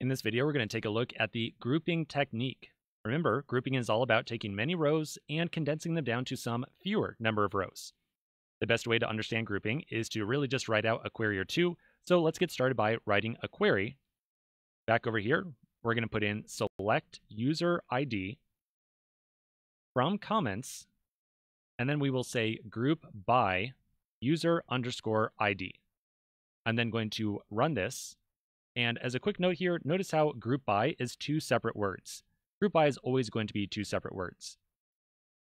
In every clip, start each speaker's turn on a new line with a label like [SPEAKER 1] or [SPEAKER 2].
[SPEAKER 1] In this video, we're going to take a look at the grouping technique. Remember, grouping is all about taking many rows and condensing them down to some fewer number of rows. The best way to understand grouping is to really just write out a query or two. So let's get started by writing a query. Back over here, we're going to put in select user ID from comments, and then we will say group by user underscore ID. I'm then going to run this and as a quick note here, notice how group by is two separate words. Group by is always going to be two separate words.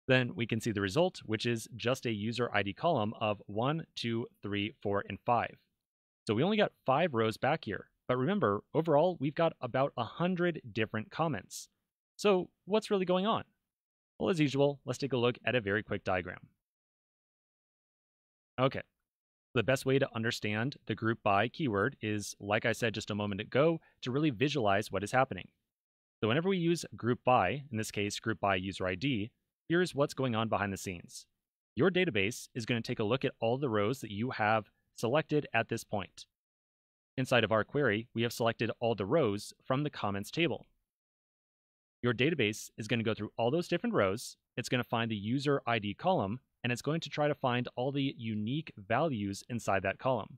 [SPEAKER 1] Then we can see the result, which is just a user ID column of 1, 2, 3, 4, and 5. So we only got five rows back here. But remember, overall, we've got about 100 different comments. So what's really going on? Well, as usual, let's take a look at a very quick diagram. Okay, the best way to understand the group by keyword is, like I said just a moment ago, to really visualize what is happening. So whenever we use group by, in this case, group by user ID, here's what's going on behind the scenes. Your database is going to take a look at all the rows that you have selected at this point. Inside of our query, we have selected all the rows from the comments table. Your database is going to go through all those different rows. It's going to find the user ID column and it's going to try to find all the unique values inside that column.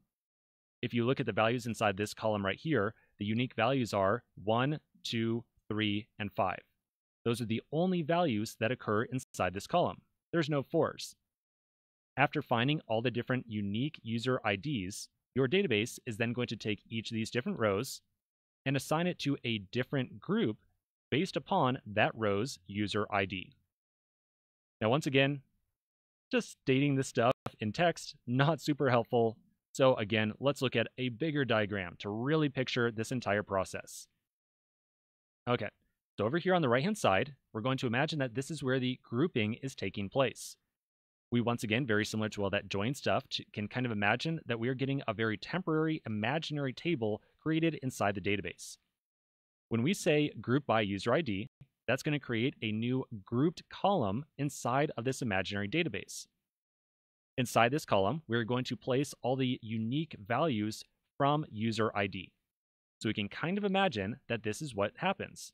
[SPEAKER 1] If you look at the values inside this column right here, the unique values are 1, 2, 3, and 5. Those are the only values that occur inside this column. There's no 4s. After finding all the different unique user IDs, your database is then going to take each of these different rows and assign it to a different group based upon that row's user ID. Now, once again, just stating the stuff in text, not super helpful. So again, let's look at a bigger diagram to really picture this entire process. Okay, so over here on the right-hand side, we're going to imagine that this is where the grouping is taking place. We once again, very similar to all that join stuff, can kind of imagine that we are getting a very temporary imaginary table created inside the database. When we say group by user ID, that's going to create a new grouped column inside of this imaginary database. Inside this column, we're going to place all the unique values from user ID. So we can kind of imagine that this is what happens.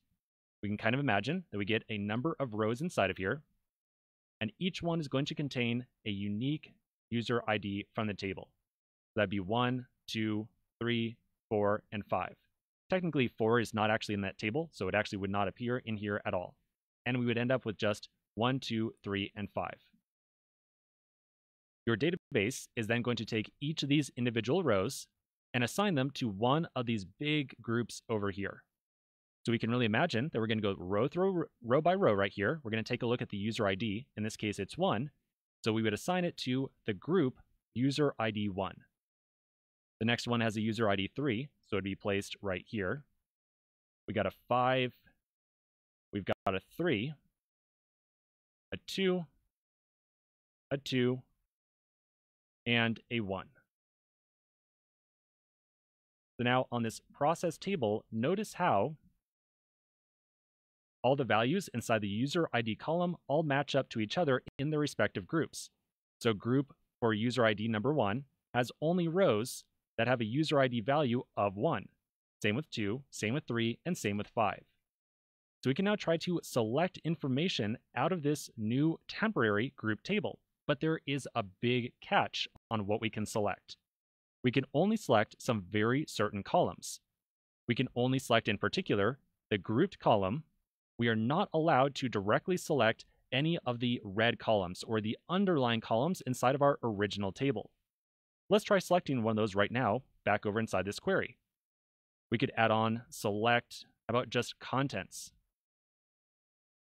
[SPEAKER 1] We can kind of imagine that we get a number of rows inside of here, and each one is going to contain a unique user ID from the table. That'd be one, two, three, four, and five. Technically, 4 is not actually in that table, so it actually would not appear in here at all. And we would end up with just 1, 2, 3, and 5. Your database is then going to take each of these individual rows and assign them to one of these big groups over here. So we can really imagine that we're going to go row through row by row right here. We're going to take a look at the user ID. In this case, it's 1. So we would assign it to the group user ID 1. The next one has a user ID 3, so it'd be placed right here. We got a 5, we've got a 3, a 2, a 2, and a 1. So now on this process table, notice how all the values inside the user ID column all match up to each other in their respective groups. So group for user ID number 1 has only rows that have a user ID value of 1. Same with 2, same with 3, and same with 5. So we can now try to select information out of this new temporary group table. But there is a big catch on what we can select. We can only select some very certain columns. We can only select in particular the grouped column. We are not allowed to directly select any of the red columns or the underlying columns inside of our original table. Let's try selecting one of those right now back over inside this query. We could add on select about just contents.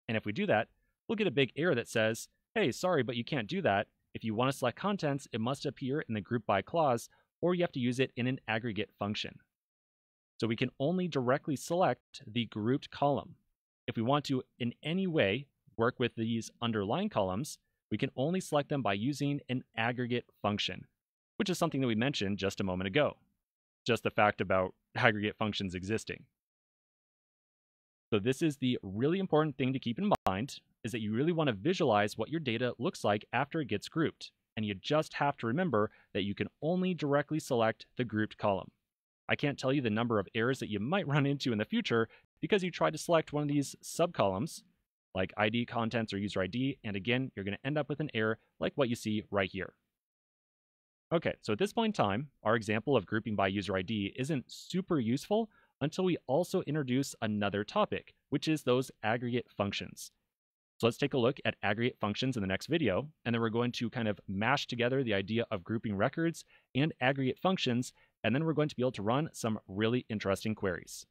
[SPEAKER 1] And if we do that, we'll get a big error that says, hey, sorry, but you can't do that. If you want to select contents, it must appear in the group by clause, or you have to use it in an aggregate function. So we can only directly select the grouped column. If we want to, in any way, work with these underlying columns, we can only select them by using an aggregate function which is something that we mentioned just a moment ago. Just the fact about aggregate functions existing. So this is the really important thing to keep in mind is that you really want to visualize what your data looks like after it gets grouped. And you just have to remember that you can only directly select the grouped column. I can't tell you the number of errors that you might run into in the future because you try to select one of these subcolumns, like ID contents or user ID, and again, you're going to end up with an error like what you see right here. Okay, so at this point in time, our example of grouping by user ID isn't super useful until we also introduce another topic, which is those aggregate functions. So let's take a look at aggregate functions in the next video, and then we're going to kind of mash together the idea of grouping records and aggregate functions, and then we're going to be able to run some really interesting queries.